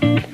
Bye.